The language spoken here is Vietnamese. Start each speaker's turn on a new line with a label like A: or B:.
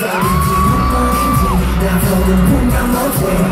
A: vào đình chỉ mất có cái gì không vào đường buông nhau mỗi thề